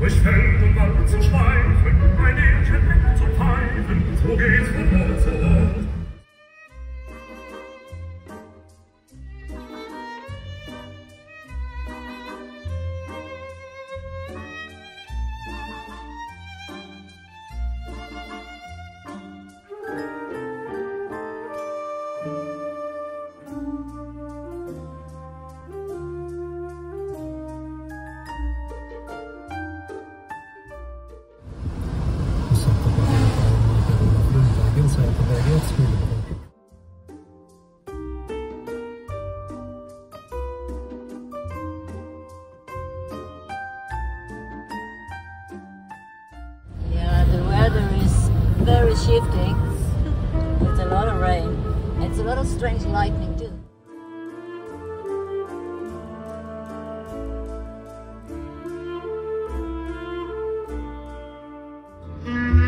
Durch Feld und Wald zu schweifen, It's a lot of rain. It's a lot of strange lightning too. you